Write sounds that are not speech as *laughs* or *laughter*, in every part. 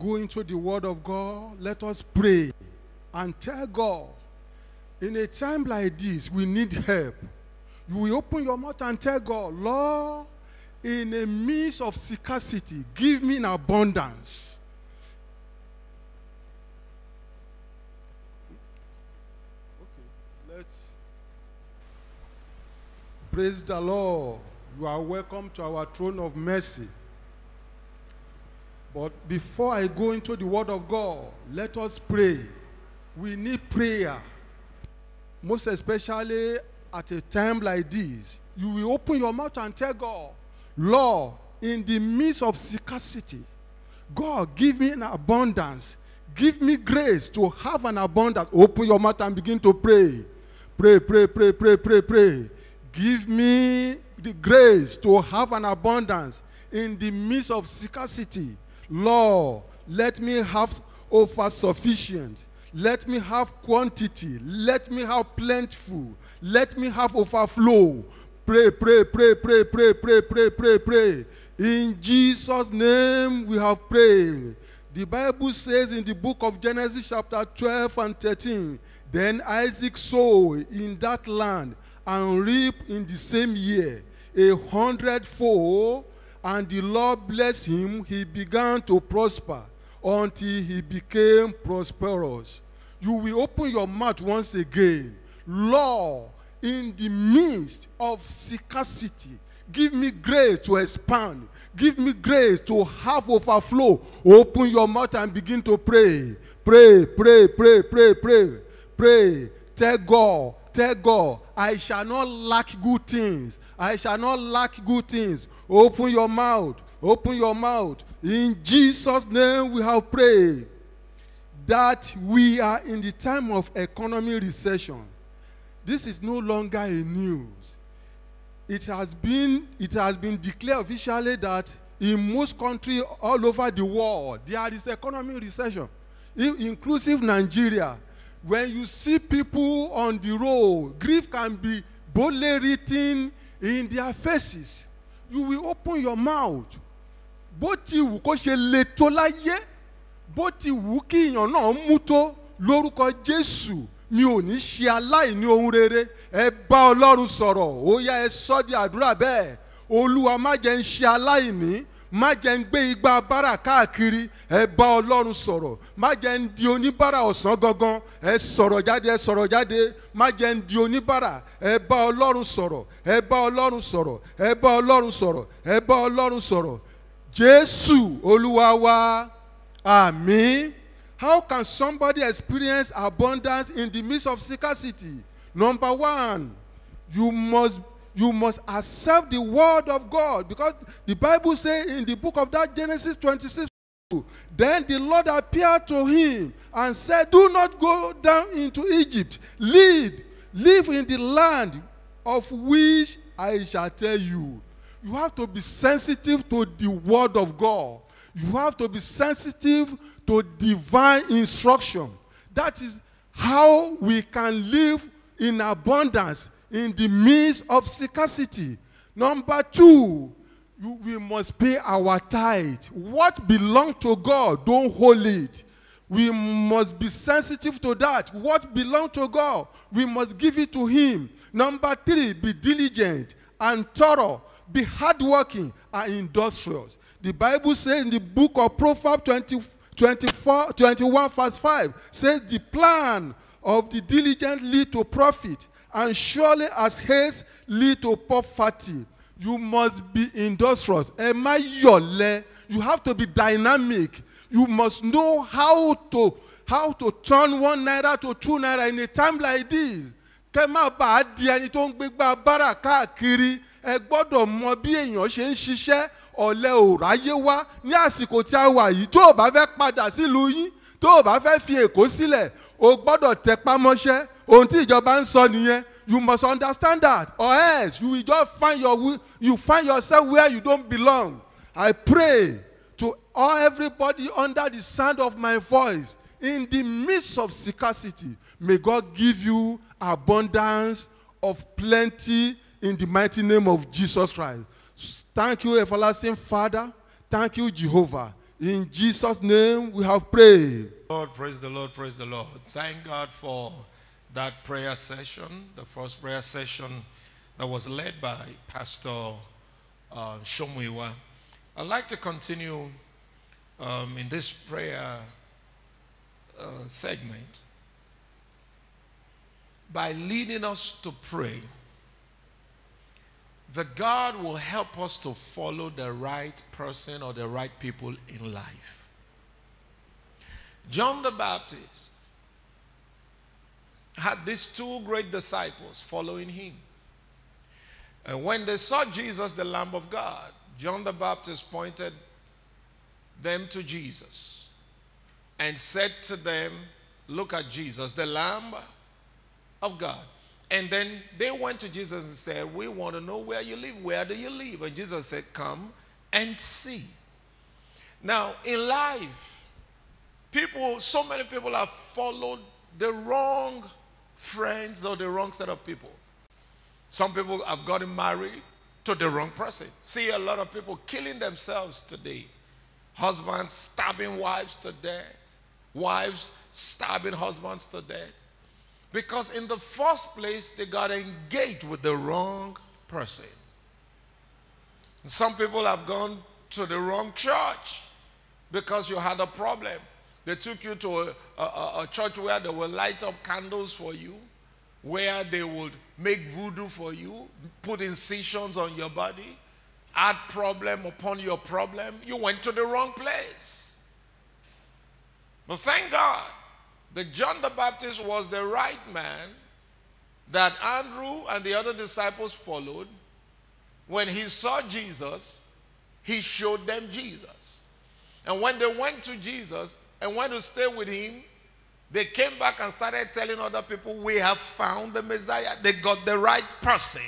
Go into the Word of God, let us pray and tell God, in a time like this, we need help. You will open your mouth and tell God, Lord, in a midst of scarcity, give me an abundance. Okay, let's praise the Lord. You are welcome to our throne of mercy. But before I go into the Word of God, let us pray. We need prayer. Most especially at a time like this. You will open your mouth and tell God, Lord, in the midst of scarcity, God, give me an abundance. Give me grace to have an abundance. Open your mouth and begin to pray. Pray, pray, pray, pray, pray, pray. Give me the grace to have an abundance in the midst of scarcity. Lord, let me have over sufficient. Let me have quantity. Let me have plentiful. Let me have overflow. Pray, pray, pray, pray, pray, pray, pray, pray, pray. In Jesus' name we have prayed. The Bible says in the book of Genesis, chapter 12 and 13, then Isaac sowed in that land and reaped in the same year a hundredfold, and the Lord blessed him. He began to prosper until he became prosperous. You will open your mouth once again. Lord, in the midst of scarcity, give me grace to expand. Give me grace to have overflow. Open your mouth and begin to pray. Pray, pray, pray, pray, pray, pray. Tell God, tell God, I shall not lack good things. I shall not lack good things. Open your mouth. Open your mouth. In Jesus' name we have prayed that we are in the time of economy recession. This is no longer a news. It has been it has been declared officially that in most countries all over the world there is economy recession, in- inclusive Nigeria. When you see people on the road, grief can be boldly written in their faces. You will open your mouth. Bó ti wù kó ṣe le tó láyé, bó ti wù kí èèyàn náà mú tó lórúkọ Jésù mi ò ní ṣe aláìní ohun rere ẹ bá Ọlọ́run sọ̀rọ̀ ó yá ẹ sọ́ di àdúrà bẹ́ẹ̀ Olúwa má jẹ́ ń ṣe aláìní má jẹ́ ń gbé igbá bára káàkiri ẹ bá Ọlọ́run sọ̀rọ̀ má jẹ́ ń di oníbàárà ọ̀sán gangan ẹ sọ̀rọ̀ jáde ẹ sọ̀rọ̀ jáde má jẹ́ ń di oníbàárà ẹ bá Ọlọ́run sọ̀rọ̀ ẹ bá Ọlọ́run sọ̀rọ̀ ẹ bá Ọlọ́run sọ̀rọ̀ ẹ bá Ọlọ́run sọ̀rọ̀ Jésù Olúwa wa àmín. How can somebody experience abundance in the midst of scarcity? Number one, you must you must accept the word of God because the Bible says in the book of that Genesis 26 then the Lord appeared to him and said, Do not go down into Egypt. Lead, live in the land of which I shall tell you. You have to be sensitive to the word of God. You have to be sensitive to divine instruction. That is how we can live in abundance in the midst of scarcity. Number two, you, we must pay our tithe. What belongs to God, don't hold it. We must be sensitive to that. What belongs to God, we must give it to Him. Number three, be diligent and thorough. Be hardworking and industrious. The Bible says in the book of Proverbs 20, 24, 21, verse 5, says the plan of the diligent lead to profit, and surely as haste lead to poverty. You must be industrious. Ẹ má yọ̀lẹ. You have to be dynamic. You must know how to how to turn one naira to two naira in a time like this. Kẹ́ má bàa di ẹni tó ń gbégbá bára káàkiri. Ẹ gbọ́dọ̀ mọ bí èèyàn ṣe ń ṣiṣẹ́ ọ̀lẹ ò ráyé wá ní àsìkò tí a wà yìí tó o bá fẹ́ padà sílùú yín tó o bá fẹ́ fi èkó sílẹ̀ o gbọ́dọ̀ tẹpá mọ́ṣẹ́. Ohun tí ìjọba ń sọ nìyẹn. You must understand that. Or else you will just find your you find yourself where you don't belong. I pray to all everybody under the sound of my voice in the midst of scarcity may god give you abundance of plenty in the mighty name of jesus christ. Thank you everlasting father. Thank you jehovah In Jesus' name we have prayed. Lord, praise the Lord, praise the Lord. Thank God for that prayer session, the first prayer session that was led by Pastor uh, Shomuiwa. I'd like to continue um, in this prayer uh, segment by leading us to pray that God will help us to follow the right person or the right people in life. John the Baptist had these two great disciples following him. And when they saw Jesus, the Lamb of God, John the Baptist pointed them to Jesus and said to them, Look at Jesus, the Lamb of God. And then they went to Jesus and said, We want to know where you live. Where do you live? And Jesus said, Come and see. Now, in life, people, so many people have followed the wrong friends or the wrong set of people. Some people have gotten married to the wrong person. See a lot of people killing themselves today. Husbands stabbing wives to death, wives stabbing husbands to death. Because in the first place, they got engaged with the wrong person. Some people have gone to the wrong church because you had a problem. They took you to a, a, a, church where they will light up candles for you, where they would make voodoo for you, put incisions on your body, add problem upon your problem. You went to the wrong place. But thank God that John the Baptist was the right man that Andrew and the other disciples followed. When he saw Jesus, he showed them Jesus. And when they went to Jesus and went to stay with him, they came back and started telling other people, We have found the Messiah. They got the right person.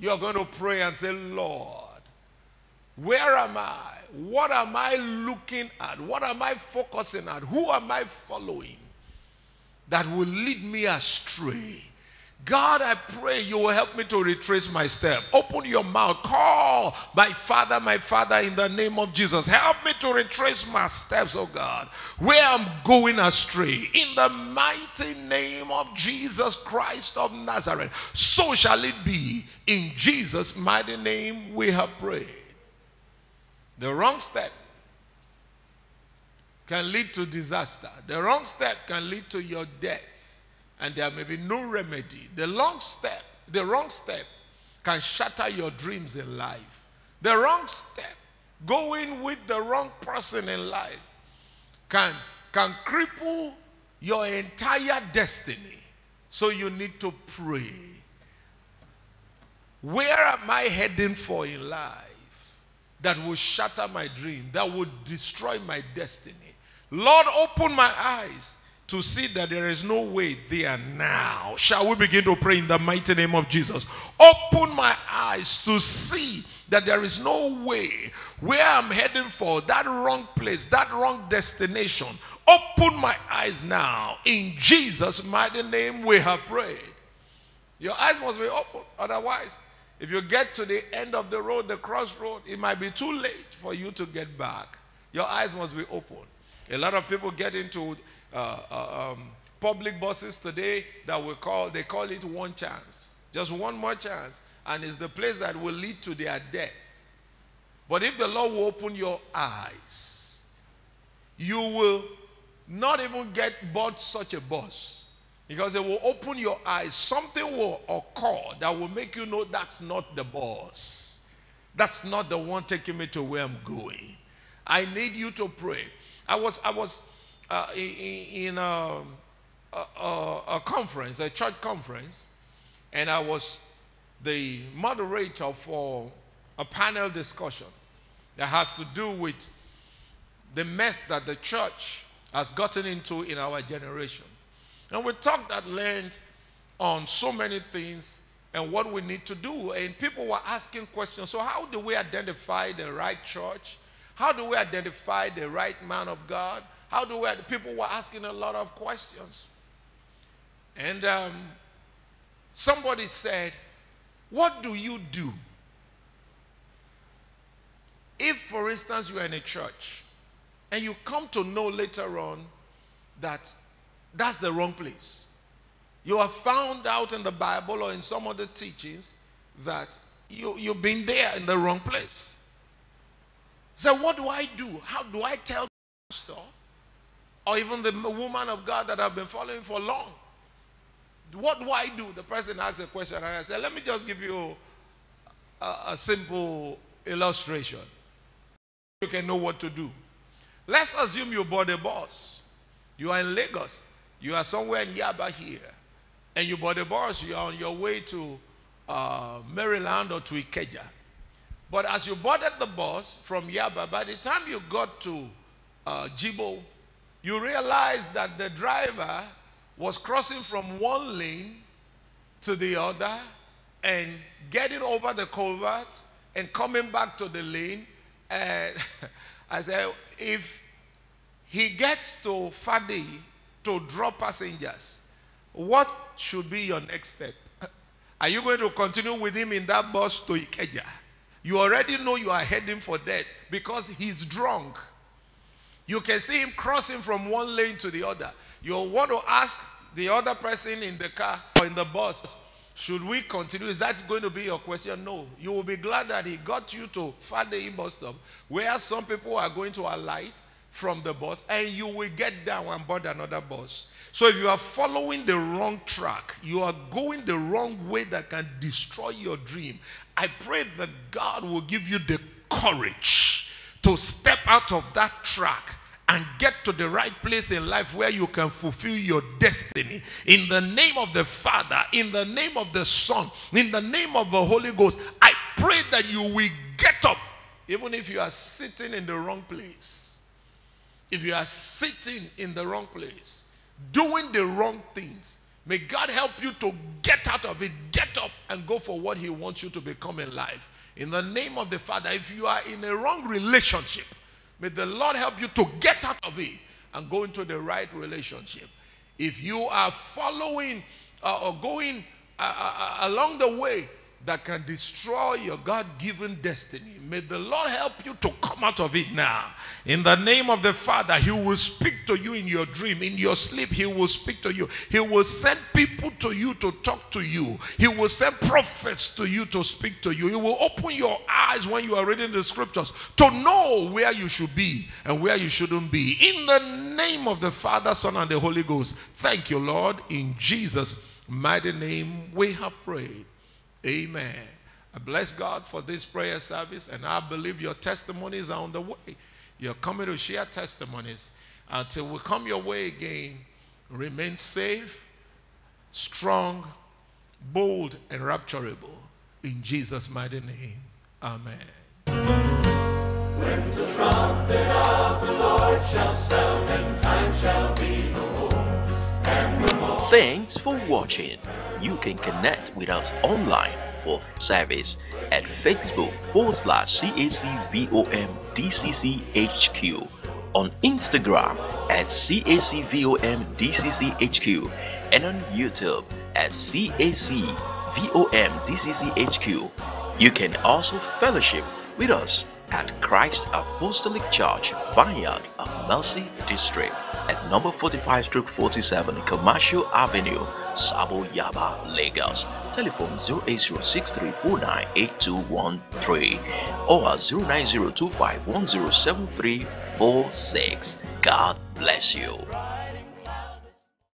You're going to pray and say, Lord, where am I? What am I looking at? What am I focusing at? Who am I following that will lead me astray? God, I pray you will help me to retrace my step. Open your mouth. Call my Father, my Father, in the name of Jesus. Help me to retrace my steps, oh God, where I'm going astray. In the mighty name of Jesus Christ of Nazareth. So shall it be. In Jesus' mighty name we have prayed. The wrong step can lead to disaster. The wrong step can lead to your death. And there may be no remedy. The long step, the wrong step can shatter your dreams in life. The wrong step, going with the wrong person in life, can, can cripple your entire destiny. So you need to pray. Where am I heading for in life? That will shatter my dream, that will destroy my destiny. Lord, open my eyes to see that there is no way there now. Shall we begin to pray in the mighty name of Jesus? Open my eyes to see that there is no way where I'm heading for, that wrong place, that wrong destination. Open my eyes now. In Jesus' mighty name, we have prayed. Your eyes must be open, otherwise, if you get to the end of the road, the crossroad, it might be too late for you to get back. Your eyes must be open. A lot of people get into uh, uh, um, public buses today that we call, they call it one chance. Just one more chance. And it's the place that will lead to their death. But if the Lord will open your eyes, you will not even get bought such a bus. Because it will open your eyes. Something will occur that will make you know that's not the boss. That's not the one taking me to where I'm going. I need you to pray. I was, I was uh, in, in a, a, a conference, a church conference, and I was the moderator for a panel discussion that has to do with the mess that the church has gotten into in our generation. And we talked at length on so many things and what we need to do. And people were asking questions. So, how do we identify the right church? How do we identify the right man of God? How do we? People were asking a lot of questions. And um, somebody said, What do you do? If, for instance, you are in a church And you come to know later on that that's the wrong place. You have found out in the Bible or in some of the teachings that you, you've been there in the wrong place. So, what do I do? How do I tell the pastor or even the woman of God that I've been following for long? What do I do? The person asks a question, and I say, Let me just give you a, a simple illustration. You can know what to do. Let's assume you bought a bus. You are in Lagos. You are somewhere in Yaba here. And you bought a bus. You are on your way to uh, Maryland or to Ikeja. But as you boarded the bus from Yaba, by the time you got to uh, Jibowu, you realized that the driver was crossing from one lane to the other and getting over the culvert and coming back to the lane. And *laughs* I said, if he gets to Fadeyi to drop passengers, what should be your next step? Are you going to continue with him in that bus to Ikeja? You already know you are heading for death because he's drunk. You can see him crossing from one lane to the other. You want to ask the other person in the car or in the bus, should we continue? Is that going to be your question? No. You will be glad that he got you to Fadeyi bus stop where some people are going to alight from the bus and you will get down and board another bus. So if you are following the wrong track, you are going the wrong way that can destroy your dream. I pray that God will give you the courage to step out of that track and get to the right place in life where you can fulfill your destiny. In the name of the Father, in the name of the Son, in the name of the Holy Ghost, I pray that you will get up, even if you are sitting in the wrong place. If you are sitting in the wrong place, doing the wrong things, may God help you to get out of it, get up, and go for what He wants you to become in life. In the name of the Father, if you are in a wrong relationship, May the Lord help you to get out of it and go into the right relationship. If you are following uh, or going uh, uh, uh along the way that can destroy your God given destiny. May the Lord help you to come out of it now. In the name of the Father, He will speak to you in your dream. In your sleep, He will speak to you. He will send people to you to talk to you. He will send prophets to you to speak to you. He will open your eyes when you are reading the scriptures to know where you should be and where you shouldn't be. In the name of the Father, Son, and the Holy Ghost. Thank you, Lord. In Jesus' mighty name, we have prayed. Amen. I bless God for this prayer service, and I believe your testimonies are on the way. You're coming to share testimonies. Until we come your way again, remain safe, strong, bold, and rapturable. In Jesus' mighty name. Amen. When the trumpet of the Lord shall sound, and time shall be. Thanks for watching you can connect with us online for service at Facebook forward slash CACVOMDCCHQ, on Instagram at CACVOMDCCHQ, and on YouTube at CACVOMDCCHQ. You can also fellowship with us at Christ Apostolic Church, Vineyard of Mercy District at number 45 47 Commercial Avenue, Sabo Yaba, Lagos. Telephone 08063498213 or 09025107346. God bless you.